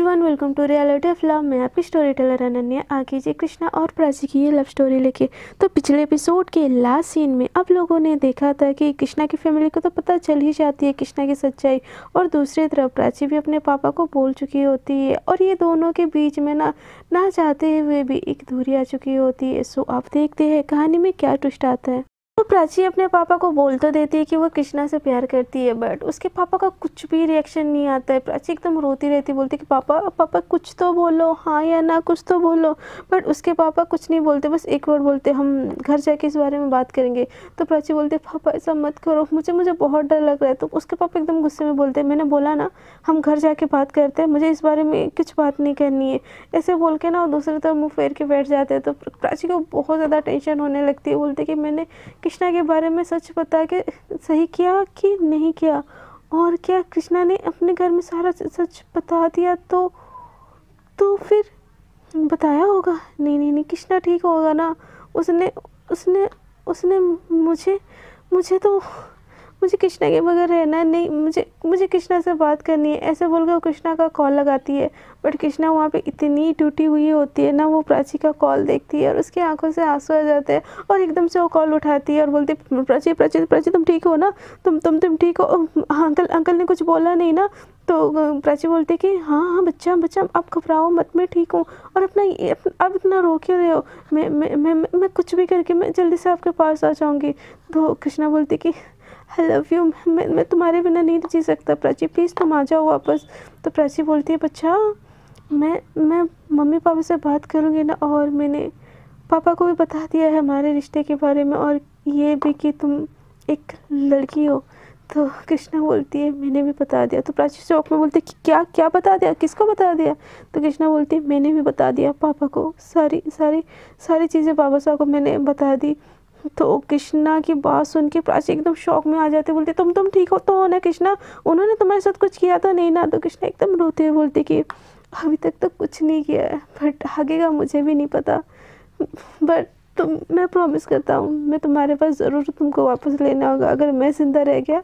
Everyone welcome to reality of love मैं आपकी story teller Ananya, आगे जी कृष्णा और प्राची की ये लव स्टोरी लेके। तो पिछले एपिसोड के लास्ट सीन में अब लोगों ने देखा था कि कृष्णा की फैमिली को तो पता चल ही जाती है कृष्णा की सच्चाई। और दूसरी तरफ़ प्राची भी अपने पापा को बोल चुकी होती है। और ये दोनों के बीच में ना ना चाहते हुए भी एक दूरी आ चुकी होती है। सो आप देखते हैं कहानी में क्या ट्विस्ट आता है। प्राची अपने पापा को बोल तो देती है कि वो कृष्णा से प्यार करती है बट उसके पापा का कुछ भी रिएक्शन नहीं आता है। प्राची एकदम रोती रहती, बोलती कि पापा पापा कुछ तो बोलो हाँ या ना, कुछ तो बोलो बट उसके पापा कुछ नहीं बोलते, बस एक वर्ड बोलते, हम घर जाके इस बारे में बात करेंगे। तो प्राची बोलते, पापा, ऐसा मत करो, मुझे मुझे बहुत डर लग रहा है। तो उसके पापा एकदम गुस्से में बोलते, मैंने बोला ना, हम घर जाके बात करते हैं, मुझे इस बारे में कुछ बात नहीं करनी है। ऐसे बोल के ना दूसरी तरफ़ मुँह फेर के बैठ जाते हैं। तो प्राची को बहुत ज़्यादा टेंशन होने लगती है, बोलते कि मैंने कृष्णा के बारे में सच बता के सही किया कि नहीं किया? और क्या कृष्णा ने अपने घर में सारा सच बता दिया तो तो फिर बताया होगा? नहीं नहीं नहीं, कृष्णा ठीक होगा ना? उसने उसने उसने मुझे मुझे तो मुझे कृष्णा के बगैर रहना नहीं, मुझे मुझे कृष्णा से बात करनी है। ऐसे बोलकर वो कृष्णा का कॉल लगाती है। बट कृष्णा वहाँ पे इतनी टूटी हुई होती है ना, वो प्राची का कॉल देखती है और उसकी आँखों से आँसू आ जाते हैं और एकदम से वो कॉल उठाती है और बोलती है, प्राची प्राची प्राची, तुम ठीक हो ना? तुम तुम तुम ठीक हो? अंकल अंकल ने कुछ बोला नहीं ना तो प्राची बोलती है कि हाँ हाँ बच्चा बच्चा, आप घबराओ मत, मैं ठीक हूँ और अपना अब इतना रो क्यों रहे हो? मैं मैं मैं मैं कुछ भी करके मैं जल्दी से आपके पास आ जाऊँगी। तो कृष्णा बोलती कि आई लव यू मैं मैं तुम्हारे बिना नहीं जी सकता, प्राची प्लीज़ तुम आ जाओ वापस। तो प्राची बोलती है, बच्चा, मैं मैं मम्मी पापा से बात करूँगी ना और मैंने पापा को भी बता दिया है हमारे रिश्ते के बारे में और ये भी कि तुम एक लड़की हो। तो कृष्णा बोलती है, मैंने भी बता दिया। तो प्राची चौक में बोलती है क्या क्या बता दिया? किसको बता दिया? तो कृष्णा बोलती है, मैंने भी बता दिया पापा को। सारी सारी सारी चीज़ें पापा साहब को मैंने बता दी। तो कृष्णा की बात सुन के प्राची एकदम शौक में आ जाते, बोलते, तुम तुम ठीक हो? तो हो ना कृष्णा, उन्होंने तुम्हारे साथ कुछ किया तो नहीं ना? तो कृष्णा एकदम रोते हुए बोलते कि, अभी तक तो कुछ नहीं किया है बट आगे का मुझे भी नहीं पता। बट तुम, मैं प्रॉमिस करता हूँ, मैं तुम्हारे पास ज़रूर तुमको वापस लेने आऊँगा। अगर मैं ज़िंदा रह गया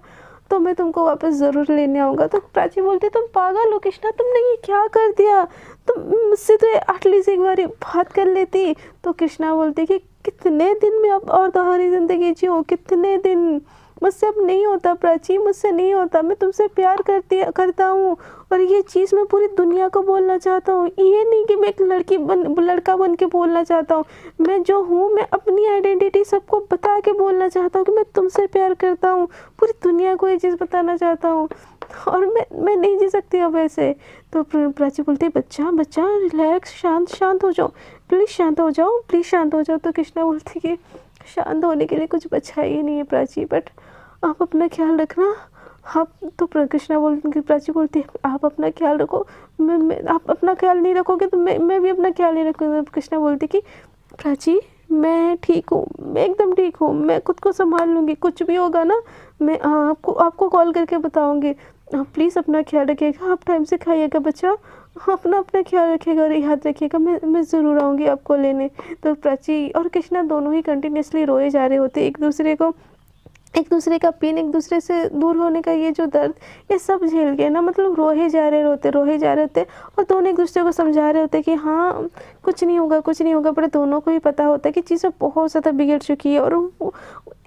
तो मैं तुमको वापस ज़रूर लेने आऊँगा। तो प्राची बोलती, तुम पागल हो कृष्णा, तुमने ये क्या कर दिया? तुम मुझसे तो एटलीस्ट एक बार बात कर लेती। तो कृष्णा बोलती कि कितने दिन में अब और तुम्हारी ज़िंदगी जियो कितने दिन? मुझसे अब नहीं होता प्राची, मुझसे नहीं होता। मैं तुमसे प्यार करती, करता हूँ। और ये चीज़ मैं पूरी दुनिया को बोलना चाहता हूँ। ये नहीं कि मैं एक लड़की बन, लड़का बन के बोलना चाहता हूँ। मैं जो हूँ, मैं अपनी आइडेंटिटी सबको बता के बोलना चाहता हूँ कि मैं तुमसे प्यार करता हूँ। पूरी दुनिया को ये चीज़ बताना चाहता हूँ। और मैं मैं नहीं जी सकती अब ऐसे। तो प्राची बोलती बच्चा बच्चा रिलैक्स शांत शांत हो जाओ। प्लीज़ शांत हो जाओ प्लीज़ शांत हो जाओ। तो कृष्णा बोलती कि शांत होने के लिए कुछ बचा ही नहीं है प्राची बट आप अपना ख्याल रखना। आप तो कृष्णा बोल प्राची बोलती है आप अपना ख्याल रखो। मैं, मैं आप अपना ख्याल नहीं रखोगे तो मैं मैं भी अपना ख्याल नहीं रखूँगी। कृष्णा बोलती कि प्राची मैं ठीक हूँ मैं एकदम ठीक हूँ। मैं खुद को संभाल लूँगी। कुछ भी होगा ना मैं आपको आपको कॉल करके बताऊँगी। आप प्लीज़ अपना ख्याल रखिएगा। आप टाइम से खाइएगा बच्चा। अपना अपना ख्याल रखिएगा और याद रखिएगा, मैं मैं ज़रूर आऊँगी आपको लेने। तो प्राची और कृष्णा दोनों ही कंटिन्यूसली रोए जा रहे होते। एक दूसरे को, एक दूसरे का पेन एक दूसरे से दूर होने का ये जो दर्द, ये सब झेल के ना। मतलब रोहे जा रहे होते रोहे जा रहे होते और दोनों एक दूसरे को समझा रहे होते कि हाँ कुछ नहीं होगा, कुछ नहीं होगा, पर दोनों को ही पता होता है कि चीज़ें बहुत ज़्यादा बिगड़ चुकी है और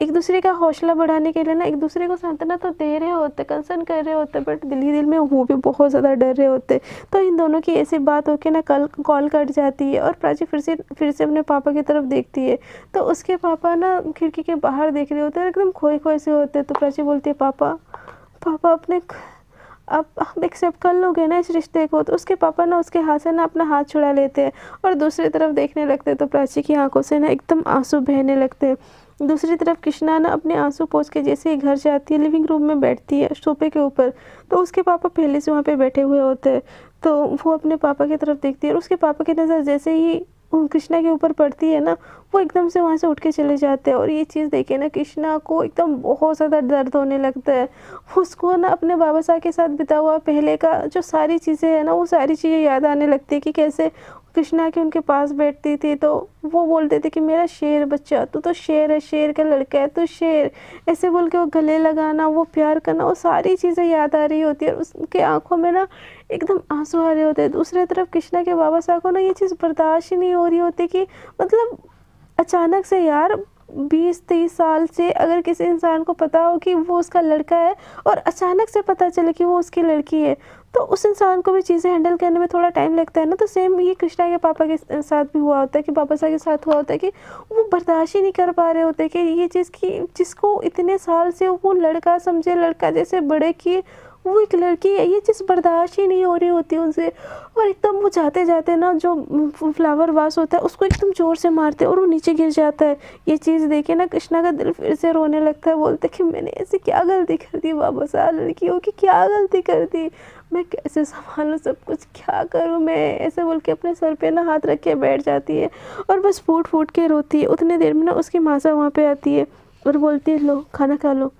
एक दूसरे का हौसला बढ़ाने के लिए ना, एक दूसरे को सांत्वना तो दे रहे होते, कंसर्न कर रहे होते, बट दिल ही दिल में वो भी बहुत ज़्यादा डर रहे होते। तो इन दोनों की ऐसी बात होकर ना कल, कॉल कट जाती है और प्राची फिर से फिर से अपने पापा की तरफ़ देखती है। तो उसके पापा ना खिड़की के बाहर देख रहे होते हैं एकदम खोए खोए से होते तो प्राची बोलती है, पापा पापा अपने आप आप एक्सेप्ट कर लोगे ना इस रिश्ते को तो उसके पापा ना उसके हाथ से ना अपना हाथ छुड़ा लेते हैं। और दूसरी तरफ़ देखने लगते हैं तो प्राची की आँखों से ना एकदम आँसू बहने लगते हैं। दूसरी तरफ़ कृष्णा ना अपने आँसू पोछ के जैसे ही घर जाती है लिविंग रूम में बैठती है सोफे के ऊपर। तो उसके पापा पहले से वहाँ पे बैठे हुए होते हैं। तो वो अपने पापा की तरफ़ देखती है और उसके पापा की नज़र जैसे ही कृष्णा के ऊपर पड़ती है ना, वो एकदम से वहाँ से उठ के चले जाते हैं और ये चीज़ देखे ना, कृष्णा को एकदम बहुत ज़्यादा दर्द होने लगता है। उसको ना अपने बाबा साहब के साथ बिता हुआ पहले का जो सारी चीज़ें हैं ना, वो सारी चीज़ें याद आने लगती है कि कैसे कृष्णा के उनके पास बैठती थी। तो वो बोलते थे कि, मेरा शेर बच्चा, तू तो शेर है, शेर का लड़का है तो शेर। ऐसे बोल के वो गले लगाना, वो प्यार करना, वो सारी चीज़ें याद आ रही होती है और उसके आँखों में ना एकदम आँसू आ रहे होते हैं। दूसरे तरफ़ कृष्णा के बाबा साहब को ना ये चीज़ बर्दाश्त ही नहीं हो रही होती कि मतलब अचानक से यार बीस तेईस साल से अगर किसी इंसान को पता हो कि वो उसका लड़का है और अचानक से पता चले कि वो उसकी लड़की है तो उस इंसान को भी चीज़ें हैंडल करने में थोड़ा टाइम लगता है ना। तो सेम ये कृष्णा के पापा के साथ भी हुआ होता है कि पापा साहब के साथ हुआ होता है कि वो बर्दाश्त ही नहीं कर पा रहे होते कि ये चीज़ की, जिसको इतने साल से वो लड़का समझे, लड़का जैसे बड़े किए वो एक लड़की है, ये चीज़ बर्दाश्त ही नहीं हो रही होती उनसे। और एकदम वो जाते जाते ना जो फ्लावर वास होता है, उसको एकदम ज़ोर से मारते और वो नीचे गिर जाता है। ये चीज़ देखे ना, कृष्णा का दिल फिर से रोने लगता है, बोलते कि मैंने ऐसी क्या गलती कर दी बाबा साहब लड़कियों की, क्या गलती कर दी? मैं कैसे संभालूँ सब कुछ, क्या करूँ मैं? ऐसे बोल के अपने सर पे ना हाथ रख के बैठ जाती है और बस फूट फूट के रोती है। उतने देर में ना उसकी मासा वहाँ पे आती है और बोलती है, लो, खाना खा लो।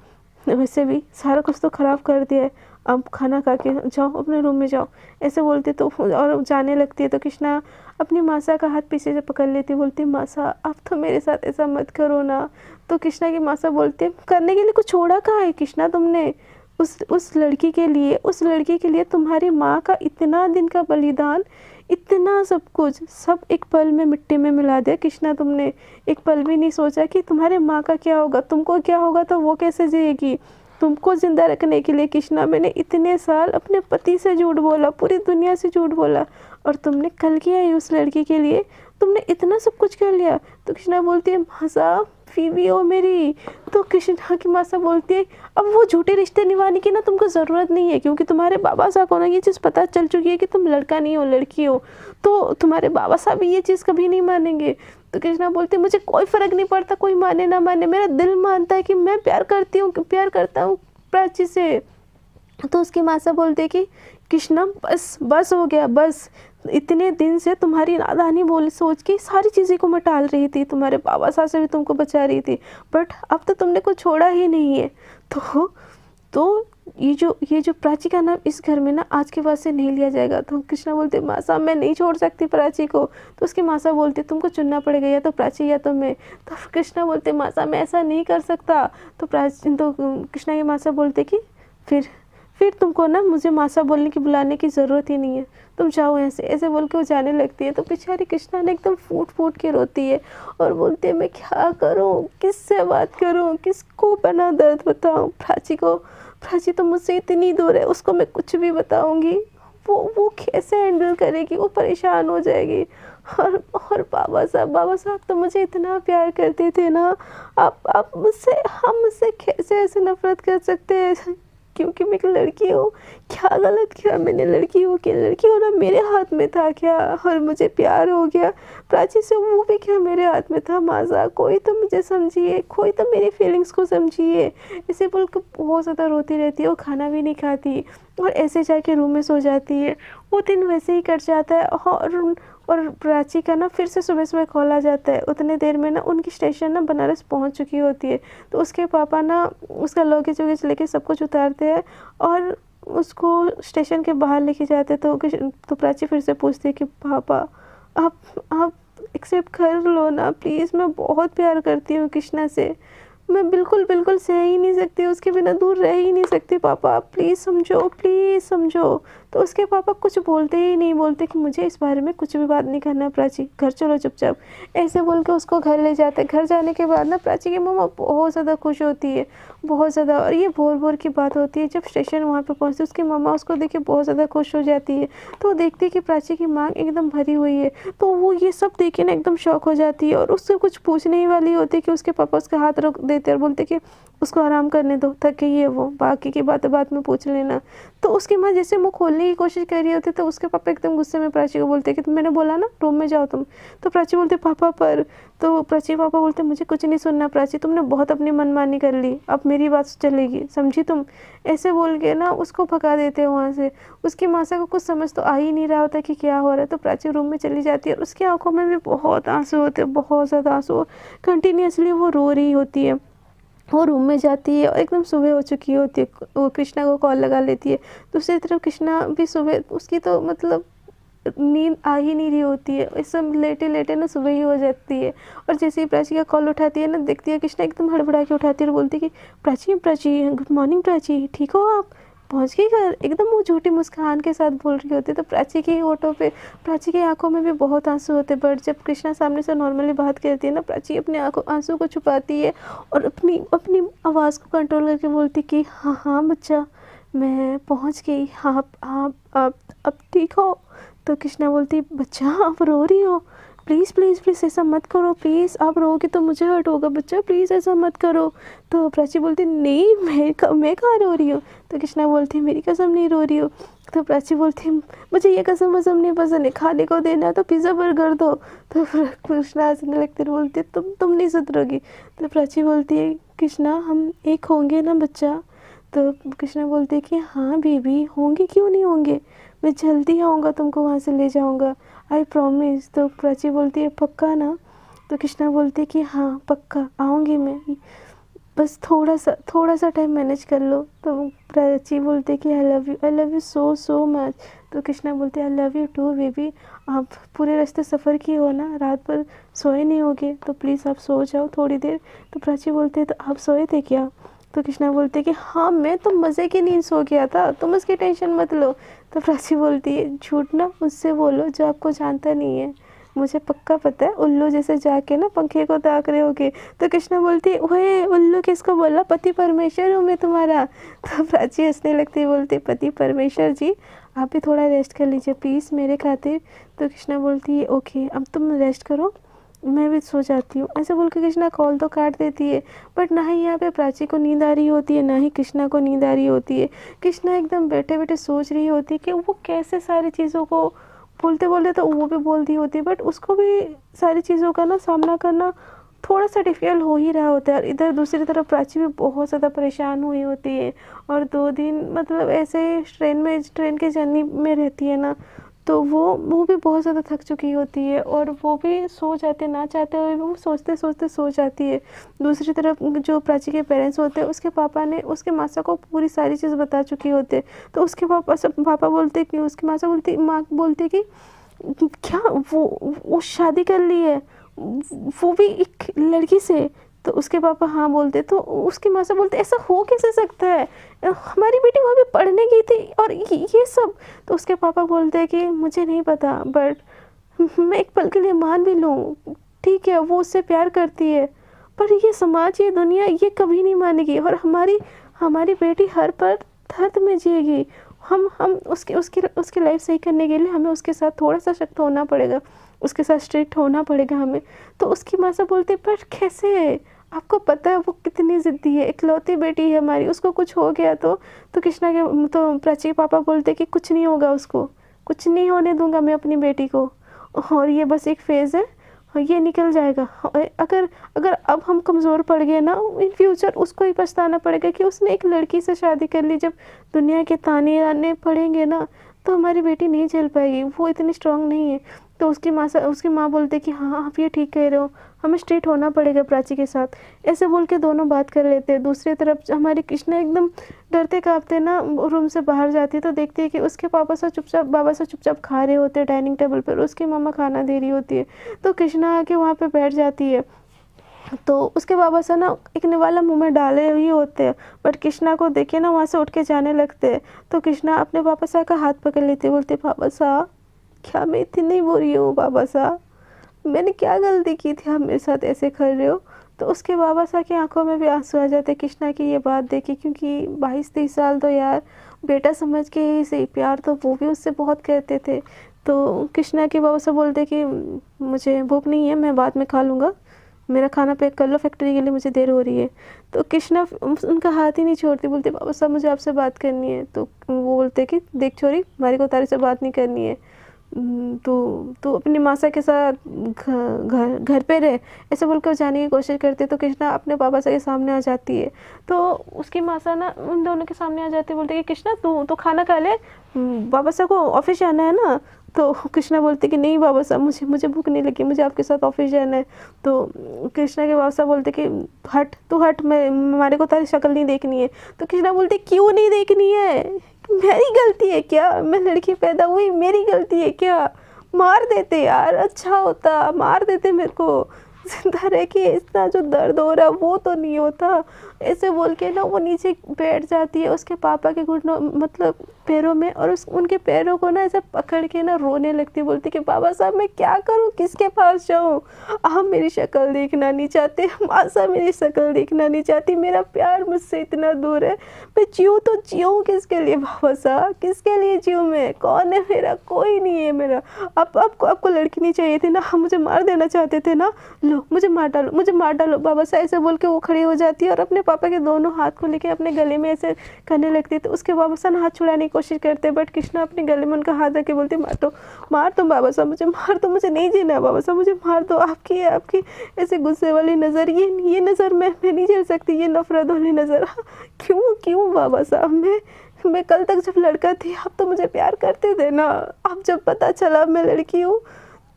वैसे भी सारा कुछ तो ख़राब कर दिया है। अब खाना खा के जाओ, अपने रूम में जाओ। ऐसे बोलते तो और जाने लगती है तो कृष्णा अपनी मासा का हाथ पीछे से पकड़ लेती, बोलती, मासा अब तो मेरे साथ ऐसा मत करो ना। तो कृष्णा की मासा बोलती है करने के लिए कुछ छोड़ा कहाँ है कृष्णा तुमने? उस उस लड़की के लिए, उस लड़की के लिए तुम्हारी माँ का इतना दिन का बलिदान, इतना सब कुछ, सब एक पल में मिट्टी में मिला दिया कृष्णा तुमने। एक पल भी नहीं सोचा कि तुम्हारे माँ का क्या होगा, तुमको क्या होगा तो वो कैसे जिएगी? तुमको ज़िंदा रखने के लिए कृष्णा, मैंने इतने साल अपने पति से झूठ बोला, पूरी दुनिया से झूठ बोला, और तुमने कल किया है उस लड़की के लिए? तुमने इतना सब कुछ कर लिया। तो कृष्णा बोलती है मासा फीवी हो मेरी। तो कृष्णा की मासा बोलती है, अब वो झूठे रिश्ते निभाने की ना तुमको ज़रूरत नहीं है, क्योंकि तुम्हारे बाबा साहब को ना ये चीज़ पता चल चुकी है कि तुम लड़का नहीं हो, लड़की हो। तो तुम्हारे बाबा साहब ये चीज़ कभी नहीं मानेंगे। तो कृष्णा बोलते, मुझे कोई फ़र्क नहीं पड़ता, कोई माने ना माने। मेरा दिल मानता है कि मैं प्यार करती हूँ, प्यार करता हूँ प्राची से। तो उसकी मासा बोलते कि, कृष्णा, बस बस हो गया, बस। इतने दिन से तुम्हारी नादानी बोल, सोच के सारी चीज़ें को मैं टाल रही थी। तुम्हारे बाबा साहब से भी तुमको बचा रही थी बट अब तो तुमने कुछ छोड़ा ही नहीं है। तो तो ये जो ये जो प्राची का नाम इस घर में ना आज के बाद से नहीं लिया जाएगा। तो कृष्णा बोलते, मासा, मैं नहीं छोड़ सकती प्राची को। तो उसकी मासा बोलते, तुमको चुनना पड़ेगा, या तो प्राची या तो मैं। तो कृष्णा बोलते, मासा, मैं ऐसा नहीं कर सकता। तो प्राची तो कृष्णा की मासा बोलते कि, फिर फिर तुमको ना मुझे मासा बोलने की, बुलाने की ज़रूरत ही नहीं है। तुम जाओ ऐसे ऐसे बोल के वो जाने लगती है। तो बेचारी कृष्णा ने एकदम फूट फूट के रोती है और बोलती है, मैं क्या करूँ? किससे बात करूँ? किसको बना दर्द बताऊँ? प्राची को, प्राची तो मुझसे इतनी दूर है, उसको मैं कुछ भी बताऊँगी। वो वो कैसे हैंडल करेगी? वो परेशान हो जाएगी। और और बाबा साहब बाबा साहब तो मुझे इतना प्यार करते थे ना। आप आप मुझसे, हम मुझसे कैसे ऐसे नफरत कर सकते हैं? क्योंकि मैं एक लड़की हूँ? क्या गलत किया मैंने? लड़की हो कि लड़की होना मेरे हाथ में था क्या? और मुझे प्यार हो गया। प्राची से वो भी क्या मेरे हाथ में था? माजा, कोई तो मुझे समझिए। कोई तो मेरी फीलिंग्स को समझिए। इसे बोल कर बहुत ज़्यादा रोती रहती है और खाना भी नहीं खाती और ऐसे जाके रूम में सो जाती है। वो दिन वैसे ही कट जाता है और और प्राची का ना फिर से सुबह सुबह खोला जाता है। उतने देर में ना उनकी स्टेशन ना बनारस पहुँच चुकी होती है। तो उसके पापा ना उसका लगेज वगेज लेके सब कुछ उतारते हैं और उसको स्टेशन के बाहर लेके जाते तो तो प्राची फिर से पूछती है कि, पापा, आप आप एक्सेप्ट कर लो ना प्लीज़ मैं बहुत प्यार करती हूँ कृष्णा से। मैं बिल्कुल बिल्कुल सह ही नहीं सकती, उसके बिना दूर रह ही नहीं सकती, पापा। प्लीज़ समझो प्लीज़ समझो। तो उसके पापा कुछ बोलते ही नहीं, बोलते कि मुझे इस बारे में कुछ भी बात नहीं करना प्राची। घर चलो चुपचाप। ऐसे बोल के उसको घर ले जाते। घर जाने के बाद ना, प्राची की मम्मा बहुत ज़्यादा खुश होती है, बहुत ज़्यादा। और ये बोर बोर की बात होती है, जब स्टेशन वहाँ पर पहुँचती उसकी मम्मा उसको देख के बहुत ज़्यादा खुश हो जाती है। तो देखती है कि प्राची की मांग एकदम भरी हुई है। तो वो ये सब देख ना एकदम शौक हो जाती है। और उससे कुछ पूछने ही वाली होती है कि उसके पापा उसका हाथ रख देते और बोलते कि उसको आराम करने दो, थक है वो। बाकी की बातें बात में पूछ लेना। तो उसकी माँ जैसे मुँह खोलने की कोशिश कर रही होती तो उसके पापा एकदम गुस्से में प्राची को बोलते कि मैंने बोला ना, रूम में जाओ तुम। तो प्राची बोलते पापा पर। तो प्राची पापा बोलते मुझे कुछ नहीं सुनना प्राची, तुमने बहुत अपनी मनमानी कर ली, अब मेरी बात चलेगी, समझी तुम? ऐसे बोल के ना उसको भगा देते हैं वहाँ से। उसकी मासा को कुछ समझ तो आ ही नहीं रहा होता कि क्या हो रहा है। तो प्राची रूम में चली जाती है और उसकी आँखों में भी बहुत आँसू होते बहुत ज़्यादा आँसू। कंटिन्यूसली वो रो रही होती है। वो रूम में जाती है और एकदम सुबह हो चुकी होती है, वो कृष्णा को कॉल लगा लेती है। दूसरी तरफ़ कृष्णा भी सुबह, उसकी तो मतलब नींद आ ही नहीं रही होती है, इस सब लेटे लेटे ना सुबह ही हो जाती है। और जैसे ही प्राची का कॉल उठाती है ना, देखती है कृष्णा एकदम हड़बड़ा के उठाती है और बोलती है कि, प्राची प्राची गुड मॉर्निंग प्राची, ठीक हो आप? पहुँच गई घर। एकदम वो झूठी मुस्कान के साथ बोल रही होती तो प्राची की ऑटो पे, प्राची की आँखों में भी बहुत आँसू होते। बट जब कृष्णा सामने से नॉर्मली बात करती है ना, प्राची अपने आँखों, आँसू को छुपाती है और अपनी अपनी आवाज़ को कंट्रोल करके बोलती कि हाँ हाँ बच्चा, मैं पहुँच गई। आप आप आप अब ठीक हो? तो कृष्णा बोलती, बच्चा, आप रो रही हो? प्लीज़ प्लीज़ प्लीज़ ऐसा मत करो प्लीज़ आप रोगे तो मुझे हर्ट होगा बच्चा प्लीज़ ऐसा मत करो। तो प्राची बोलती, नहीं, मैं मैं कहाँ रो रही हूँ? तो कृष्णा बोलती, मेरी कसम नहीं रो रही हूँ। तो प्राची बोलती, मुझे ये कसम वसम नहीं पसंद है, खाने को देना तो पिज़्ज़ा बर्गर दो। तो कृष्णा हंसने लगती बोलती, तुम तुम नहीं सुधरोगी। तो प्राची बोलती है कृष्णा, हम एक होंगे ना बच्चा? तो कृष्णा बोलते कि हाँ बेबी होंगे, क्यों नहीं होंगे? मैं जल्दी आऊँगा, तुमको वहाँ से ले जाऊँगा। आई प्रॉमिस तो प्राची बोलती है, पक्का ना? तो कृष्णा बोलती है कि हाँ पक्का, आऊँगी मैं। बस थोड़ा सा थोड़ा सा टाइम मैनेज कर लो। तो प्राची बोलते कि I love you I love you so so much तो कृष्णा बोलते I love you too baby आप पूरे रास्ते सफ़र किए हो ना, रात भर सोए नहीं होगे तो प्लीज़ आप सो जाओ थोड़ी देर। तो प्राची बोलते तो आप सोए थे क्या? तो कृष्णा बोलते कि हाँ मैं तो मज़े की नींद सो गया था, तुम उसकी टेंशन मत लो। तो प्राची बोलती है, झूठ ना, मुझसे बोलो, जो आपको जानता नहीं है। मुझे पक्का पता है, उल्लू जैसे जाके ना पंखे को ताक रहे होगे। तो कृष्णा बोलती ओए, उल्लू किसको बोला? पति परमेश्वर हूँ मैं तुम्हारा। तो प्राची हंसने लगती बोलती पति परमेश्वर जी, आप भी थोड़ा रेस्ट कर लीजिए प्लीज़ मेरे खातिर। तो कृष्णा बोलती है ओके अब तुम रेस्ट करो। मैं भी सो जाती हूँ। ऐसे बोल के कृष्णा कॉल तो काट देती है बट ना ही यहाँ पे प्राची को नींद आ रही होती है, ना ही कृष्णा को नींद आ रही होती है। कृष्णा एकदम बैठे बैठे सोच रही होती है कि वो कैसे सारी चीज़ों को बोलते बोलते तो वो भी बोलती होती है बट उसको भी सारी चीज़ों का ना सामना करना थोड़ा सा डिफ़िकल्ट हो ही रहा होता है। और इधर दूसरी तरफ़ प्राची भी बहुत ज़्यादा परेशान हुई होती है। और दो दिन मतलब ऐसे ट्रेन में ट्रेन के जर्नी में रहती है ना तो वो वो भी बहुत ज़्यादा थक चुकी होती है और वो भी सो जाते, ना चाहते हुए वो सोचते सोचते सो जाती है। दूसरी तरफ़ जो प्राची के पेरेंट्स होते हैं, उसके पापा ने उसके मासा को पूरी सारी चीज़ बता चुकी होते तो उसके पापा सब, पापा बोलते कि, उसकी मासा बोलती, माँ बोलती कि, क्या वो वो शादी कर ली है? वो भी एक लड़की से तो उसके पापा हाँ बोलते तो उसकी माँ से बोलते, ऐसा हो कैसे सकता है? हमारी बेटी वहाँ पे पढ़ने गई थी और ये सब। तो उसके पापा बोलते हैं कि, मुझे नहीं पता बट मैं एक पल के लिए मान भी लूँ। ठीक है, वो उससे प्यार करती है। पर ये समाज, ये दुनिया, ये कभी नहीं मानेगी और हमारी हमारी बेटी हर पर दर्द में जिएगी। हम हम उसके, उसकी उसकी लाइफ सही करने के लिए हमें उसके साथ थोड़ा सा सख्त होना पड़ेगा। उसके साथ स्ट्रिक्ट होना पड़ेगा हमें। तो उसकी माँ से बोलते, पर कैसे? आपको पता है वो कितनी ज़िद्दी है, इकलौती बेटी है हमारी, उसको कुछ हो गया तो तो कृष्णा के तो प्राची पापा बोलते कि कुछ नहीं होगा उसको, कुछ नहीं होने दूँगा मैं अपनी बेटी को। और ये बस एक फ़ेज़ है, और ये निकल जाएगा। अगर अगर अब हम कमज़ोर पड़ गए ना इन फ्यूचर उसको ही पछताना पड़ेगा कि उसने एक लड़की से शादी कर ली। जब दुनिया के ताने आने पड़ेंगे ना तो हमारी बेटी नहीं झेल पाएगी, वो इतनी स्ट्रांग नहीं है। तो उसकी माँ उसकी माँ बोलते कि हाँ आप ये ठीक कह रहे हो। हमें स्ट्रेट होना पड़ेगा प्राची के साथ। ऐसे बोल के दोनों बात कर लेते हैं। दूसरी तरफ़ हमारी कृष्णा एकदम डरते काँपते ना रूम से बाहर जाती है तो देखती है कि उसके पापा सा चुपचाप, बाबा सा चुपचाप खा रहे होते हैं डाइनिंग टेबल पर। उसकी मामा खाना दे रही होती है। तो कृष्णा आके वहाँ पर बैठ जाती है। तो उसके बाबा से ना एक निवाला मुँह में डाले ही होते हैं। बट कृष्णा को देखे ना, वहाँ से उठ के जाने लगते हैं। तो कृष्णा अपने पापा सा का हाथ पकड़ लेते बोलते पापा सा क्या मैं इतनी रही हूँ, बाबा साहब? मैंने क्या गलती की थी? आप मेरे साथ ऐसे कर रहे हो? तो उसके बाबा साहब की आँखों में भी आँसू आ जाते, कृष्णा की ये बात देखी, क्योंकि बाईस तेईस साल तो यार, बेटा समझ के ही सही, प्यार तो वो भी उससे बहुत कहते थे। तो कृष्णा के बाबा साहब बोलते कि, मुझे भूख नहीं है, मैं बाद में खा लूँगा। मेरा खाना पैक कर लो, फैक्ट्री के लिए मुझे देर हो रही है। तो कृष्णा उनका हाथ ही नहीं छोड़ती, बोलते, बाबा साहब, मुझे आपसे बात करनी है। तो वो बोलते कि, देख छोरी हमारी को तारी से बात नहीं करनी है। तो तो अपनी मासा के साथ घर घर पे रहे, ऐसे बोलकर जाने की कोशिश करती है तो कृष्णा अपने पापा से के सामने आ जाती है। तो उसकी मासा ना उन दोनों के सामने आ जाती है, बोलती है कि, कृष्णा, तू तो खाना खा ले। बाबा साहब को ऑफ़िस जाना है ना? तो कृष्णा बोलते कि, नहीं बाबा साहब, मुझे मुझे भूख नहीं लगी, मुझे आपके साथ ऑफ़िस जाना है। तो कृष्णा के बाबा साहब बोलते कि, हट, तू हट, मैं हमारे को तारी शक्ल नहीं देखनी है। तो कृष्णा बोलते, क्यों नहीं देखनी है? मेरी गलती है क्या? मैं लड़की पैदा हुई, मेरी गलती है क्या? मार देते यार अच्छा होता, मार देते मेरे को। ज़िंदा रह के इतना जो दर्द हो रहा, वो तो नहीं होता। ऐसे बोल के ना वो नीचे बैठ जाती है उसके पापा के घुटनों मतलब पैरों में और उस, उनके पैरों को ना ऐसे पकड़ के ना रोने लगती बोलती कि, बाबा साहब, मैं क्या करूँ? किसके पास जाऊँ? आप मेरी शक्ल देखना नहीं चाहते, माँ साहब मेरी शक्ल देखना नहीं चाहती, मेरा प्यार मुझसे इतना दूर है, मैं जीऊँ तो जीऊँ किसके लिए, बाबा साहब? किसके लिए जीऊँ मैं? कौन है मेरा? कोई नहीं है मेरा। आप, आपको आपको लड़की नहीं चाहिए थी ना? हम मुझे मार देना चाहते थे ना? लो, मुझे मार डालो, मुझे मार डालो। बाबा साहब ऐसे बोल के वो खड़ी हो जाती है और अपने पापा के दोनों हाथ को लेके अपने गले में ऐसे करने लगती है तो उसके बाबा साहब हाथ छुड़ाने की कोशिश करते बट कृष्णा अपने गले में उनका हाथ रखे बोलती मार तो मार तो बाबा साहब, मुझे मार तो मुझे नहीं जीना है बाबा साहब, मुझे मार दो, आपकी आपकी ऐसे गुस्से वाली नज़र, ये ये नज़र मैं मैं नहीं झेल सकती, ये नफरत वाली नज़र क्यों क्यों बाबा साहब, मैं मैं कल तक जब लड़का थी, आप तो मुझे प्यार करते थे ना अब जब पता चला मैं लड़की हूँ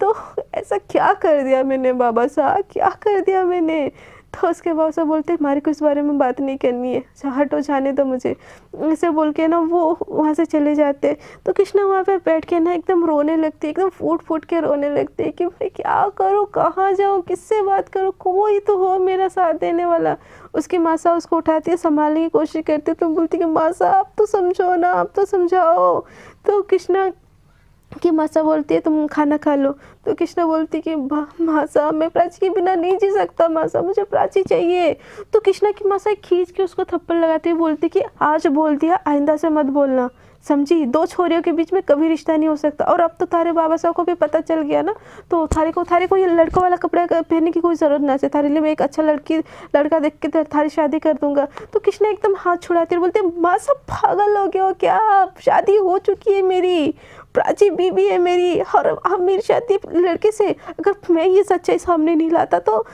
तो ऐसा क्या कर दिया मैंने बाबा साहब, क्या कर दिया मैंने? तो उसके बाद सब बोलते हमारे को इस बारे में बात नहीं करनी है। अच्छा हटो, जाने दो मुझे। ऐसे बोल के ना, वो वहाँ से चले जाते। तो कृष्णा वहाँ पर बैठ के ना एकदम रोने लगती है एकदम फूट फूट के रोने लगती है कि मैं क्या करूँ? कहाँ जाऊँ? किससे बात करूँ? कोई तो हो मेरा साथ देने वाला। उसकी मासा उसको उठाती है, संभालने की कोशिश करती है तो बोलती है कि मासा आप तो समझो ना, आप तो समझाओ। तो कृष्णा कि मासा बोलती है, तुम खाना खा लो। तो कृष्णा बोलती कि मासा, मैं प्राची के बिना नहीं जी सकता, मासा, मुझे प्राची चाहिए। तो कृष्णा की मासा खींच के उसको थप्पड़ लगाती हुई बोलती कि, आज बोल दिया, आइंदा से मत बोलना। समझी? दो छोरियों के बीच में कभी रिश्ता नहीं हो सकता। और अब तो तारे बाबा साहब को भी पता चल गया ना तो थारे को थारे को ये लड़कों वाला कपड़ा पहनने की कोई ज़रूरत ना है थारे लिए मैं एक अच्छा लड़की, लड़का देख के थारी शादी कर दूँगा। तो कृष्णा एकदम हाथ छुड़ाती बोलते माँ सब पागल हो गया हो क्या? शादी हो चुकी है मेरी। प्राची बीबी है मेरी, और अब मेरी शादी लड़के से अगर मैं ये सच्चाई सामने नहीं लाता तो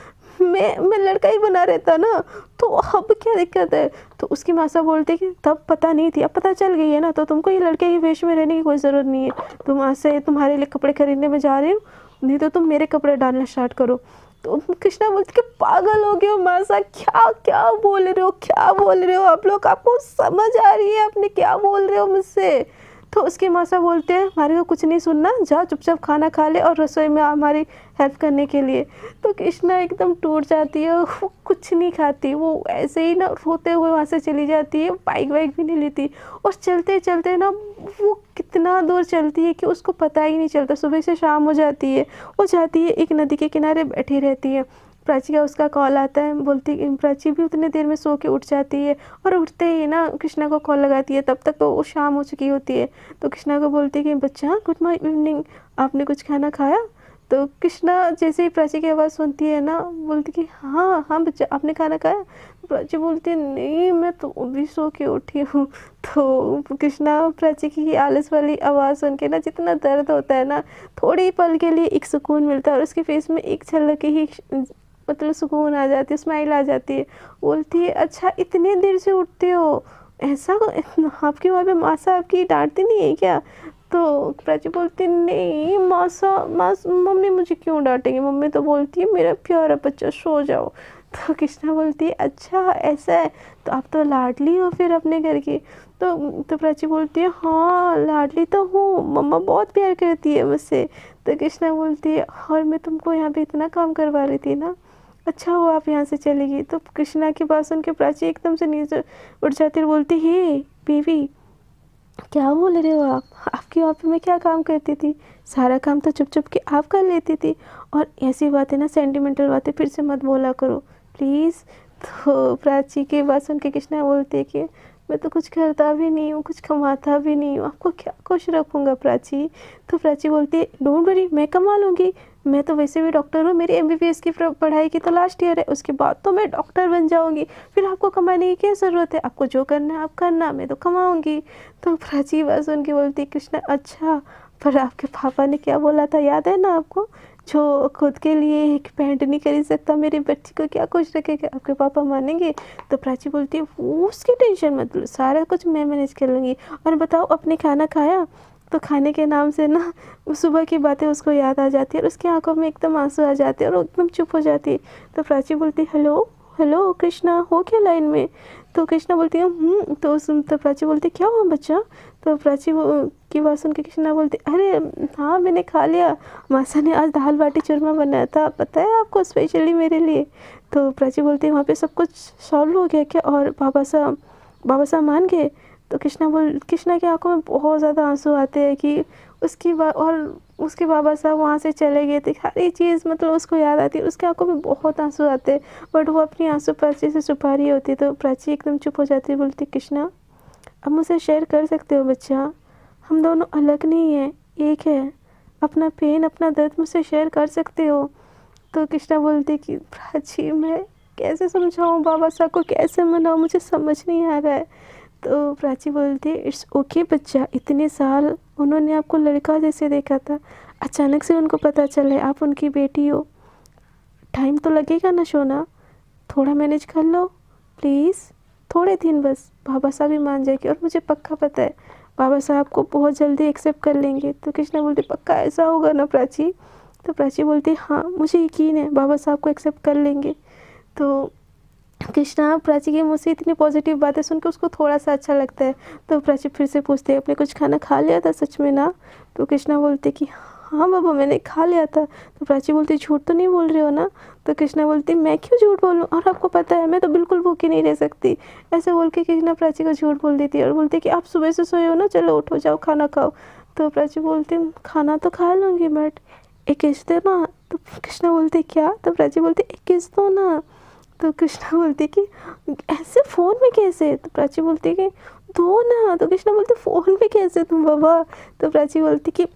मैं मैं लड़का ही बना रहता ना। तो अब क्या दिक्कत है? तो उसकी मासा बोलती कि तब पता नहीं थी, अब पता चल गई है ना तो तुमको ये लड़के ही वेश में रहने की कोई ज़रूरत नहीं है। तुम आज से तुम्हारे लिए कपड़े खरीदने में जा रही हो, नहीं तो तुम मेरे कपड़े डालना स्टार्ट करो। तो कृष्णा बोलती कि पागल हो गए हो मासा क्या क्या बोल रहे हो, क्या बोल रहे हो? आप लोग, आपको समझ आ रही है, आपने क्या बोल रहे हो मुझसे? तो उसकी मासा बोलते हैं, हमारे को कुछ नहीं सुनना जा चुपचाप खाना खा ले और रसोई में हमारी हेल्प करने के लिए। तो कृष्णा एकदम टूट जाती है, वो कुछ नहीं खाती, वो ऐसे ही ना रोते हुए वहाँ से चली जाती है बाइक वाइक भी नहीं लेती। और चलते चलते ना वो कितना दूर चलती है कि उसको पता ही नहीं चलता, सुबह से शाम हो जाती है, वो जाती है एक नदी के किनारे बैठी रहती है। प्राची का उसका कॉल आता है, बोलती प्राची भी उतने देर में सो के उठ जाती है। और उठते ही ना कृष्णा को कॉल लगाती है, तब तक तो वो शाम हो चुकी होती है। तो कृष्णा को बोलती है कि, बच्चा, गुड मॉर्निंग आपने कुछ खाना खाया? तो कृष्णा जैसे ही प्राची की आवाज़ सुनती है ना, बोलती कि हाँ हाँ बच्चा, आपने खाना खाया? प्राची बोलती है, नहीं, मैं तो अभी सो के उठी हूँ। तो कृष्णा प्राची की आलस वाली आवाज़ सुन के ना, जितना दर्द होता है ना, थोड़ी पल के लिए एक सुकून मिलता है और उसके फेस में एक झलक ही मतलब सुकून आ जाती है स्माइल आ जाती है। बोलती है अच्छा इतने देर से उठते हो? ऐसा आपकी वहाँ पे मासा आपकी डांटती नहीं है क्या? तो प्राची बोलती नहीं, मासा, मास, मम्मी मुझे क्यों डांटेंगी? मम्मी तो बोलती है, मेरा प्यारा बच्चा, सो जाओ। तो कृष्णा बोलती है अच्छा ऐसा है? तो आप तो लाडली हो फिर अपने घर की? तो तो प्राची बोलती है हाँ लाडली तो हूँ, मम्मा बहुत प्यार करती है मुझसे। तो कृष्णा बोलती है, और मैं तुमको यहाँ पे इतना काम करवा रही थी ना अच्छा हुआ आप यहाँ से चली गई तो कृष्णा की बात सुन के प्राची एकदम से नीचे उठ जाती बोलती, हे, बीवी, क्या बोल रहे हो आप? आपकी पे मैं क्या काम करती थी? सारा काम तो चुप चुप के आप कर लेती थी। और ऐसी बातें ना सेंटिमेंटल बातें फिर से मत बोला करो। प्लीज़ तो प्राची के बात सुन के कृष्णा बोलते कि मैं तो कुछ करता भी नहीं हूँ, कुछ कमाता भी नहीं हूँ। आपको क्या खुश रखूँगा प्राची? तो प्राची बोलती है डोंट वरी मैं कमा लूँगी। मैं तो वैसे भी डॉक्टर हूँ, मेरी एमबीबीएस की पढ़ाई की तो लास्ट ईयर है, उसके बाद तो मैं डॉक्टर बन जाऊँगी। फिर आपको कमाने की क्या ज़रूरत है? आपको जो करना है, आप करना, मैं तो कमाऊँगी। तो प्राची बस उनकी बोलती कृष्णा अच्छा पर आपके पापा ने क्या बोला था? याद है ना आपको? जो खुद के लिए एक पैंट नहीं खरीद सकता, मेरे बच्चे को क्या खुश रखेगा? आपके पापा मानेंगे? तो प्राची बोलती है उसकी टेंशन मत लो, सारा कुछ मैं मैनेज कर लूँगी। और बताओ अपने खाना खाया? तो खाने के नाम से ना, सुबह की बातें उसको याद आ जाती है और उसकी आँखों में एकदम आँसू आ जाते हैं और एकदम चुप हो जाती है। तो प्राची बोलती हेलो हेलो, कृष्णा, हो क्या लाइन में? तो कृष्णा बोलती है हम्म। तो तो प्राची बोलती क्या हुआ बच्चा? तो प्राची की बात सुन के कृष्णा बोलती, अरे हाँ मैंने खा लिया। मासा ने आज दाल बाटी चूरमा बनाया था, पता है आपको स्पेशली मेरे लिए? तो प्राची बोलती, वहाँ पे सब कुछ सॉल्व हो गया क्या? और बाबा साहब बाबा साहब मान गए? तो कृष्णा बोल, कृष्णा की आँखों में बहुत ज़्यादा आँसू आते हैं कि उसकी बा, और उसके बाबा साहब वहाँ से चले गए थे। हर एक चीज़ मतलब उसको याद आती है, उसके आँखों में बहुत आँसू आते हैं बट वो अपनी आँसू प्राची से छुपा रही होती तो प्राची एकदम चुप हो जाती है, बोलती, कृष्णा, अब मुझसे शेयर कर सकते हो बच्चा? हम दोनों अलग नहीं हैं, एक है। अपना पेन अपना दर्द मुझसे शेयर कर सकते हो। तो कृष्णा बोलती कि, प्राची, मैं कैसे समझाऊँ? बाबा साहब को कैसे मनाऊँ? मुझे समझ नहीं आ रहा है। तो प्राची बोलती है इट्स ओके बच्चा, इतने साल उन्होंने आपको लड़का जैसे देखा था। अचानक से उनको पता चले आप उनकी बेटी हो। टाइम तो लगेगा ना सोना थोड़ा मैनेज कर लो प्लीज़ थोड़े दिन बस। बाबा साहब भी मान जाएगी और मुझे पक्का पता है। बाबा साहब को बहुत जल्दी एक्सेप्ट कर लेंगे। तो कृष्णा बोलते, पक्का ऐसा होगा ना प्राची? तो प्राची बोलती हाँ मुझे यकीन है, बाबा साहब को एक्सेप्ट कर लेंगे। तो कृष्णा प्राची के मुझसे इतनी पॉजिटिव बातें सुन के उसको थोड़ा सा अच्छा लगता है। तो प्राची फिर से पूछते आपने कुछ खाना खा लिया था सच में ना? तो कृष्णा बोलते कि हाँ बाबा, मैंने खा लिया था। तो प्राची बोलती, झूठ तो नहीं बोल रहे हो ना? तो कृष्णा बोलती, मैं क्यों झूठ बोलूँ? और आपको पता है, मैं तो बिल्कुल भूखी नहीं रह सकती। ऐसे बोल के कृष्णा प्राची को झूठ बोल देती है और बोलती कि, आप सुबह से सोए हो ना? चलो उठो जाओ, खाना खाओ। तो प्राची बोलती, खाना तो खा लूँगी, बट एक किस दो ना? तो कृष्णा बोलते, क्या? तो प्राची बोलती एक किस दो ना। तो कृष्णा बोलती कि, ऐसे फ़ोन में कैसे? तो प्राची बोलती कि, दो ना। तो कृष्णा बोलते, फ़ोन में कैसे तुम बाबा? तो प्राची बोलती कि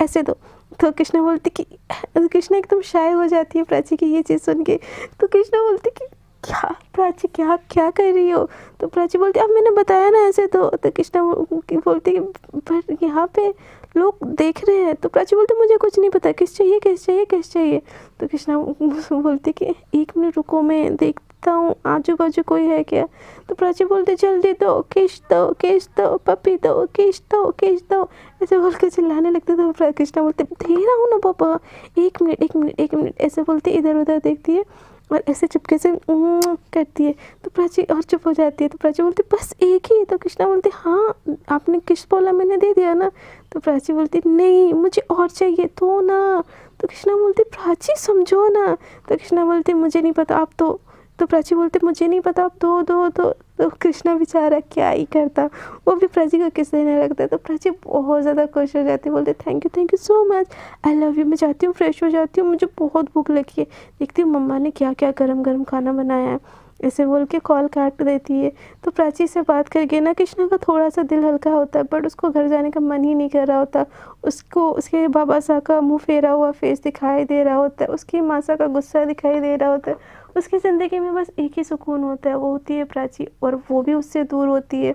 ऐसे दो तो कृष्णा बोलती कि कृष्णा एकदम शाय हो जाती है प्राची की ये चीज़ सुन के। तो कृष्णा बोलती कि, क्या प्राची, क्या क्या कर रही हो? तो प्राची बोलती, अब मैंने बताया ना ऐसे तो। तो कृष्णा बोलती कि, पर यहाँ पे लोग देख रहे हैं। तो प्राची बोलती, मुझे कुछ नहीं पता, किस चाहिए किस चाहिए किस चाहिए? तो कृष्णा बोलती कि, एक मिनट रुको, मैं देखता हूँ आजू बाजू कोई है क्या? तो प्राची बोलते, जल्दी दो, किश दो किश दो पपी दो, किश दो किश दो। ऐसे बोल के चिल्लाने लगते तो कृष्णा बोलते दे रहा हूँ ना पापा, एक मिनट एक मिनट एक मिनट। ऐसे बोलते इधर उधर देखती है और ऐसे चुपके से करती है। तो प्राची और चुप हो जाती है। तो प्राची बोलती, बस एक ही है। तो कृष्णा बोलती हाँ आपने किस बोला, मैंने दे दिया ना। तो प्राची बोलती, नहीं, मुझे और चाहिए तो ना। तो कृष्णा बोलती, प्राची, समझो ना। तो कृष्णा बोलती, मुझे नहीं पता, आप तो तो प्राची बोलते, मुझे नहीं पता आप दो दो दो तो कृष्णा बेचारा क्या ही करता। वो भी प्राची को किस देने लगता तो प्राची बहुत ज़्यादा खुश हो जाती बोलते thank you thank you so much I love you मैं जाती हूँ फ्रेश हो जाती हूँ, मुझे बहुत भूख लगी है। देखती हूँ मम्मा ने क्या क्या गर्म गर्म खाना बनाया है। ऐसे बोल के कॉल काट देती है। तो प्राची से बात करके ना, कृष्णा का थोड़ा सा दिल हल्का होता है, बट उसको घर जाने का मन ही नहीं कर रहा होता। उसको, उसके बाबा सा का मुँह फेरा हुआ, फेस दिखाई दे रहा होता है। उसकी मासा का गुस्सा दिखाई दे रहा होता है। उसकी ज़िंदगी में बस एक ही सुकून होता है, वो होती है प्राची और वो भी उससे दूर होती है।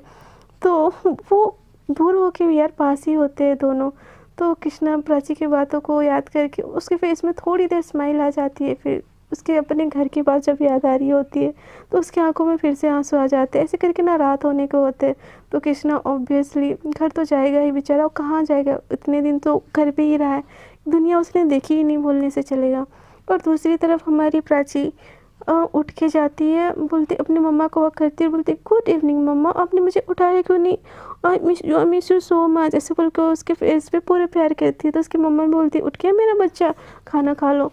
तो वो दूर हो के भी यार पास ही होते हैं दोनों। तो कृष्णा प्राची की बातों को याद करके उसके फेस में थोड़ी देर स्माइल आ जाती है, फिर उसके अपने घर की बात जब याद आ रही होती है तो उसकी आँखों में फिर से आँसू आ जाते हैं। ऐसे करके ना रात होने को होते हैं। तो कृष्णा ऑब्वियसली घर तो जाएगा ही बेचारा, और कहाँ जाएगा? इतने दिन तो घर पे ही रहा है। दुनिया उसने देखी ही नहीं बोलने से चलेगा। और दूसरी तरफ़ हमारी प्राची उठ के जाती है, बोलती, अपनी मम्मा को वक करती है बोलती गुड इवनिंग मम्मा, आपने मुझे उठाया क्यों नहीं? I miss you miss you so much ऐसे बोल के उसके फेस पे पूरे प्यार करती है तो उसकी मम्मा बोलती, उठ के मेरा बच्चा, खाना खा लो।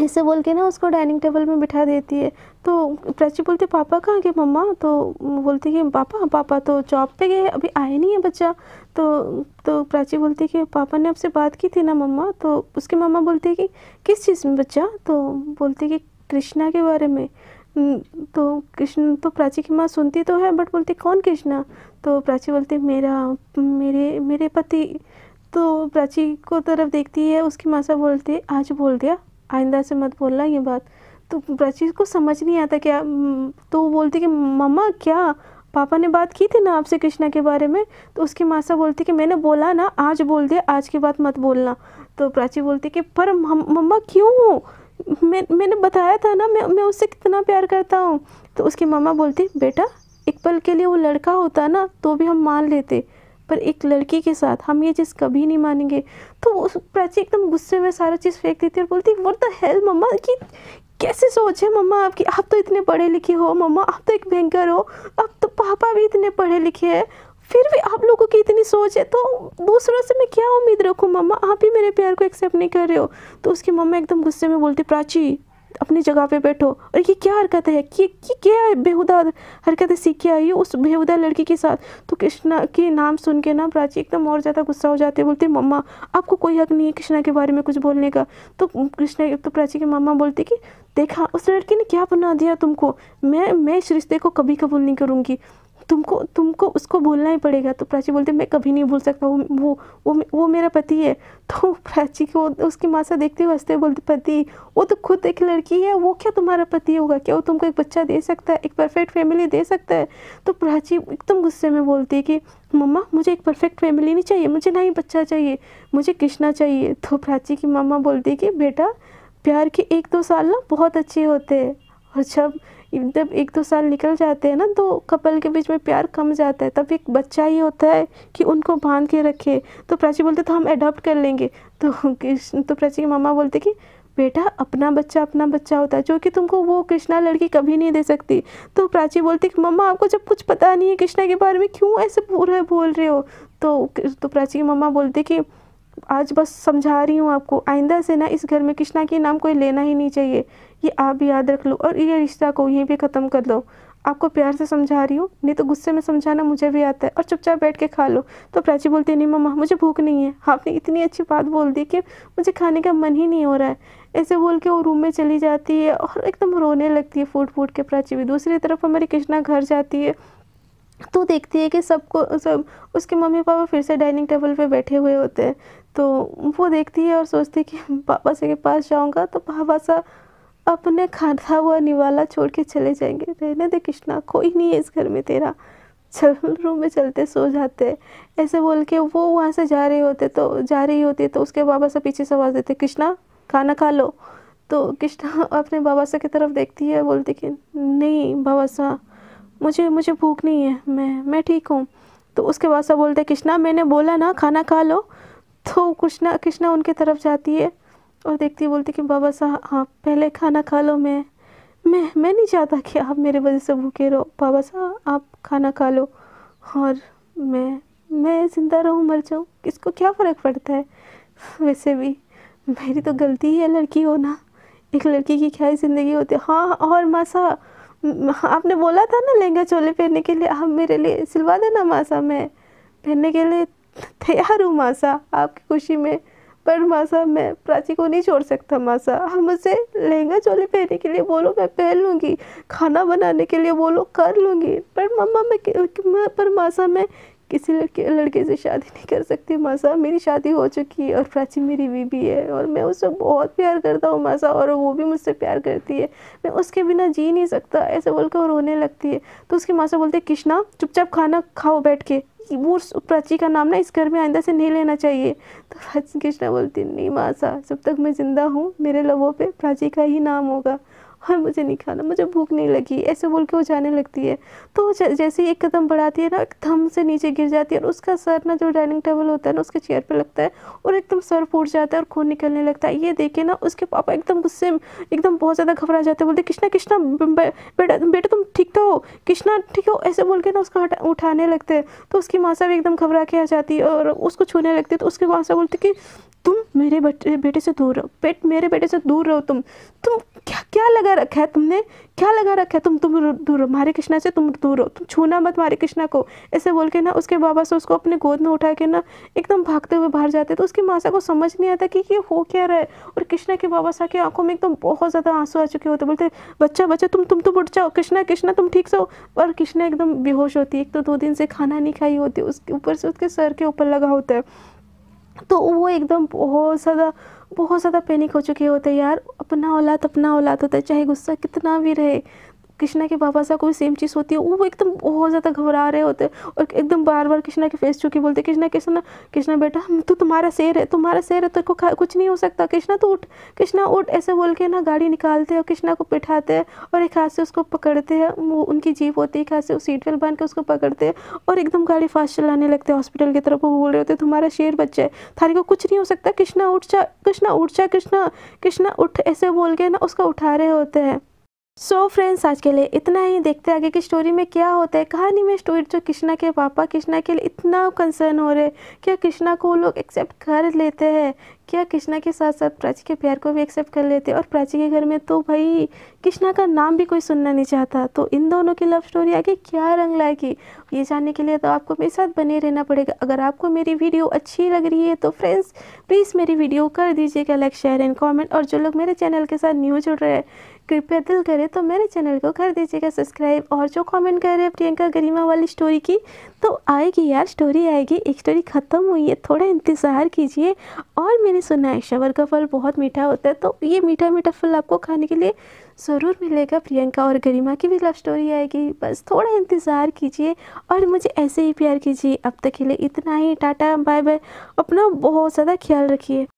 ऐसे बोल के ना उसको डाइनिंग टेबल में बिठा देती है। तो प्राची बोलती, पापा कहाँ गए मम्मा? तो बोलती कि, पापा पापा तो जॉब पे गए, अभी आए नहीं है बच्चा। तो तो प्राची बोलती कि, पापा ने आपसे बात की थी ना मम्मा? तो उसकी मम्मा बोलती कि, किस चीज़ में बच्चा? तो बोलती कि कृष्णा के बारे में। तो कृष्ण तो प्राची की माँ सुनती तो है बट बोलती, कौन कृष्णा? तो प्राची बोलती, मेरा, मेरे मेरे पति। तो प्राची को तरफ़ देखती है, उसकी माँ से बोलती, आज बोल दिया, आइंदा से मत बोलना ये बात। तो प्राची को समझ नहीं आता क्या तो बोलती कि, मम्मा, क्या? पापा ने बात की थी ना आपसे कृष्णा के बारे में? तो उसकी मासा बोलती कि, मैंने बोला ना, आज बोल दिया, आज के बाद मत बोलना। तो प्राची बोलती कि, पर मम्मा क्यों? मैं, मैंने बताया था ना, मैं मैं उससे कितना प्यार करता हूँ। तो उसकी मामा बोलती, बेटा, एक पल के लिए वो लड़का होता ना तो भी हम मान लेते। पर एक लड़की के साथ हम ये चीज़ कभी नहीं मानेंगे। तो उस प्राची एकदम गुस्से में सारा चीज़ फेंक देती है और बोलती वो द हेल मम्मा? की कैसे सोच है मम्मा आपकी? आप तो इतने पढ़े लिखे हो, मम्मा। आप तो एक बैंकर हो। अब तो पापा भी इतने पढ़े लिखे हैं। फिर भी आप लोगों की इतनी सोच है तो दूसरों से मैं क्या उम्मीद रखूँ? मम्मा आप ही मेरे प्यार को एक्सेप्ट नहीं कर रहे हो। तो उसकी मम्मा एकदम गुस्से में बोलती प्राची अपनी जगह पे बैठो। और ये क्या हरकत है? कि, कि क्या है? बेहुदा हरकतें सीख के आई उस बेहुदा लड़की के साथ। तो कृष्णा के नाम सुन के ना प्राची एकदम और ज़्यादा गुस्सा हो जाती है बोलती मम्मा आपको कोई हक नहीं है कृष्णा के बारे में कुछ बोलने का। तो कृष्णा तो प्राची की मम्मा बोलती कि देखा उस लड़की ने क्या बना दिया तुमको? मैं मैं इस रिश्ते को कभी कबूल नहीं करूँगी। तुमको तुमको उसको भूलना ही पड़ेगा। तो प्राची बोलते मैं कभी नहीं भूल सकता वो वो वो, वो मेरा पति है। तो प्राची को उसकी माँ से देखते हुए हँसते बोलते पति वो तो खुद एक लड़की है वो क्या तुम्हारा पति होगा? क्या वो तुमको एक बच्चा दे सकता है एक परफेक्ट फैमिली दे सकता है? तो प्राची एकदम गुस्से में बोलती है कि मम्मा मुझे एक परफेक्ट फैमिली नहीं चाहिए मुझे ना ही बच्चा चाहिए मुझे कृष्णा चाहिए। तो प्राची की मम्मा बोलती है कि बेटा प्यार के एक दो साल ना बहुत अच्छे होते हैं। और जब जब एक दो साल निकल जाते हैं ना तो कपल के बीच में प्यार कम जाता है। तब एक बच्चा ही होता है कि उनको बाँध के रखे। तो प्राची बोलते तो हम अडॉप्ट कर लेंगे। तो तो प्राची की मामा बोलते कि, बेटा, अपना बच्चा अपना बच्चा होता है, जो कि तुमको वो कृष्णा लड़की कभी नहीं दे सकती। तो प्राची बोलती कि, मम्मा, आपको जब कुछ पता नहीं है कृष्णा के बारे में, क्यों ऐसे पूरा बोल रहे हो? तो तो प्राची की मम्मा बोलते कि आज बस समझा रही हूँ आपको, आइंदा से ना इस घर में कृष्णा के नाम कोई लेना ही नहीं चाहिए। ये आप भी याद रख लो और ये रिश्ता को यहीं पे ख़त्म कर लो। आपको प्यार से समझा रही हूँ, नहीं तो गुस्से में समझाना मुझे भी आता है और चुपचाप बैठ के खा लो। तो प्राची बोलती है नहीं मम्मा, मुझे भूख नहीं है। आपने इतनी अच्छी बात बोल दी कि मुझे खाने का मन ही नहीं हो रहा है। ऐसे बोल के वो रूम में चली जाती है और एकदम रोने लगती है फूट फूट के प्राची भी। दूसरी तरफ़ हमारी कृष्णा घर जाती है। तो देखती है कि सबको, सब उसके मम्मी पापा फिर से डाइनिंग टेबल पे बैठे हुए होते हैं। तो वो देखती है और सोचती है कि पापा से के पास जाऊँगा तो पापा सा अपने खाना हुआ निवाला छोड़ के चले जाएँगे। रहने दे कृष्णा, कोई नहीं है इस घर में तेरा। चल, रूम में चलते, सो जाते। ऐसे बोल के वो वहाँ से जा रहे होते तो जा रही होती तो उसके बाबा से पीछे से आवाज़ देते, कृष्णा, खाना खा लो। तो कृष्णा अपने बाबा सा की तरफ़ देखती है बोलती कि, नहीं बाबा सा, मुझे मुझे भूख नहीं है, मैं मैं ठीक हूँ। तो उसके बाद सा बोलते, कृष्णा, मैंने बोला ना, खाना खा लो। तो कृष्णा कृष्णा उनके तरफ़ जाती है और देखती है, बोलती कि, बाबा साहब, आप पहले खाना खा लो, मैं मैं मैं नहीं चाहता कि आप मेरे वजह से भूखे रहो। बाबा साहब, आप खाना खा लो और मैं मैं ज़िंदा रहूँ, मर जाऊँ। किसको क्या फ़र्क पड़ता है? वैसे भी, मेरी तो गलती ही है, लड़की होना। एक लड़की की क्या ही ज़िंदगी होती है। हाँ और मासा, आपने बोला था ना, लहंगा चोले पहनने के लिए, आप मेरे लिए सिलवा देना मासा, मैं पहनने के लिए तैयार हूँ मासा, आपकी खुशी में। पर मासा, मैं प्राची को नहीं छोड़ सकता मासा। हम मुझसे लहंगा चोली पहनने के लिए बोलो, मैं पहन लूँगी। खाना बनाने के लिए बोलो, कर लूँगी। पर मम्मा, मैं पर मासा, मैं किसी लड़के लड़के से शादी नहीं कर सकती मासा। मेरी शादी हो चुकी है और प्राची मेरी बीबी है और मैं उससे बहुत प्यार करता हूँ मासा और वो भी मुझसे प्यार करती है। मैं उसके बिना जी नहीं सकता, ऐसे बोलकर रोने लगती है। तो उसकी मासा बोलते कृष्णा, चुपचाप खाना खाओ बैठ के। वो प्राची का नाम ना इस घर में आइंदा से नहीं लेना चाहिए। तो प्राची कृष्णा बोलती, नहीं मासा जब तक मैं ज़िंदा हूँ, मेरे लबों पे प्राची का ही नाम होगा। और मुझे नहीं खाना, मुझे भूख नहीं लगी, ऐसे बोल के वो जाने लगती है। तो जैसे ही एक कदम बढ़ाती है ना एकदम से नीचे गिर जाती है और उसका सर ना जो डाइनिंग टेबल होता है ना, उसके चेयर पर लगता है और एकदम सर फूट जाता है और खून निकलने लगता है। ये देखे ना, उसके पापा एकदम गुस्से एकदम बहुत ज़्यादा घबरा जाते बोलते कृष्णा कृष्णा बेटा बेटा, तुम ठीक तो हो? कृष्णा, ठीक हो? ऐसे बोल के ना उसका उठाने लगते हैं। तो उसकी माँ भी एकदम घबरा के आ जाती है और उसको छूने लगती है। तो उसकी माँ साहब बोलती कि तुम मेरे बच्चे, बेटे से दूर रहो। बेट मेरे बेटे से दूर रहो तुम। तुम क्या क्या लगा रखा है तुमने? क्या लगा रखा है तुम? तुम दूर रहो। मारे कृष्णा से तुम दूर रहो। तुम छूना मत मारे कृष्णा को। ऐसे बोल के ना, उसके बाबा से उसको अपने गोद में उठा के ना, एकदम भागते हुए बाहर जाते तो उसकी मासा को समझ नहीं आता कि ये हो क्या रहा है। और कृष्णा के बाबा सा की आँखों में एकदम बहुत ज़्यादा आँसू आ चुके होते। बोलते, बच्चा बच्चा, तुम तुम तो उठ जाओ। कृष्णा कृष्णा, तुम ठीक से हो? और कृष्णा एकदम बेहोश होती। है एक तो दो दिन से खाना नहीं खाई होती। उसके ऊपर से उसके सर के ऊपर लगा होता है। तो वो एकदम बहुत ज़्यादा बहुत ज़्यादा पैनिक हो चुके होते हैं यार। अपना औलाद अपना औलाद होता है, चाहे गुस्सा कितना भी रहे। कृष्णा के पापा सा कोई सेम चीज़ होती है, वो एकदम बहुत ज़्यादा घबरा रहे होते और एकदम बार बार कृष्णा के फेस चुकी बोलते कृष्णा कृष्णा कृष्णा बेटा तू तुम्हारा शेर है, तुम्हारा शेर है, तेरे को कुछ नहीं हो सकता। कृष्णा तो उठ, कृष्णा उठ। ऐसे बोल के ना गाड़ी निकालते हैं और कृष्णा को बिठाते हैं और एक हाथ से उसको पकड़ते हैं, वो उनकी जीप होती है, एक हाथ से सीट बेल्ट बाँध के उसको पकड़ते हैं और एकदम गाड़ी फास्ट चलाने लगते हैं। हॉस्पिटल की तरफ़ वो बोल रहे होते तुम्हारा शेर बच्चा है थारी को कुछ नहीं हो सकता। कृष्णा, उठ जा, कृष्णा, उठ जा, कृष्णा कृष्णा, उठ। ऐसे बोल के ना उसको उठा रहे होते हैं। सो so फ्रेंड्स आज के लिए इतना ही। देखते आगे की स्टोरी में क्या होता है। कहानी में स्टोरी जो कृष्णा के पापा, कृष्णा के लिए इतना कंसर्न हो रहे क्या कृष्णा को लोग एक्सेप्ट कर लेते हैं? क्या कृष्णा के साथ साथ प्राची के प्यार को भी एक्सेप्ट कर लेते हैं? और प्राची के घर में तो भाई, कृष्णा का नाम भी कोई सुनना नहीं चाहता। तो इन दोनों की लव स्टोरी आगे क्या रंग लाएगी? ये जानने के लिए तो आपको मेरे साथ बने रहना पड़ेगा। अगर आपको मेरी वीडियो अच्छी लग रही है तो फ्रेंड्स प्लीज़ मेरी वीडियो कर दीजिएगा लाइक शेयर एंड कॉमेंट और जो लोग मेरे चैनल के साथ न्यू जुड़ रहे हैं कृपया दिल करे तो मेरे चैनल को कर दीजिएगा सब्सक्राइब। और जो कमेंट कर रहे हैं प्रियंका गरिमा वाली स्टोरी की तो आएगी यार स्टोरी आएगी। एक स्टोरी ख़त्म हुई है, थोड़ा इंतज़ार कीजिए। और मैंने सुना है, शवर का फल बहुत मीठा होता है तो ये मीठा मीठा फल आपको खाने के लिए ज़रूर मिलेगा प्रियंका और गरिमा की भी लव स्टोरी आएगी। बस थोड़ा इंतज़ार कीजिए और मुझे ऐसे ही प्यार कीजिए। अब तक के लिए इतना ही, टाटा बाय बाय अपना बहुत ज़्यादा ख्याल रखिए।